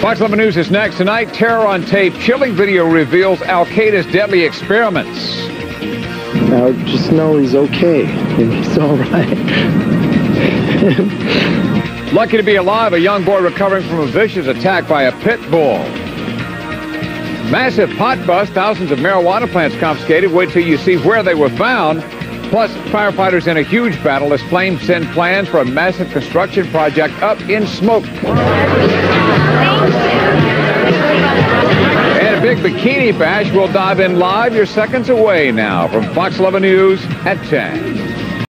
Fox 11 News is next tonight. Terror on tape. Chilling video reveals Al Qaeda's deadly experiments. Now just know he's okay he's all right. Lucky to be alive, a young boy recovering from a vicious attack by a pit bull. Massive pot bust, thousands of marijuana plants confiscated. Wait till you see where they were found. Plus, firefighters in a huge battle as flames send plans for a massive construction project up in smoke. And a big bikini bash will dive in live. You're seconds away now from Fox 11 News at 10.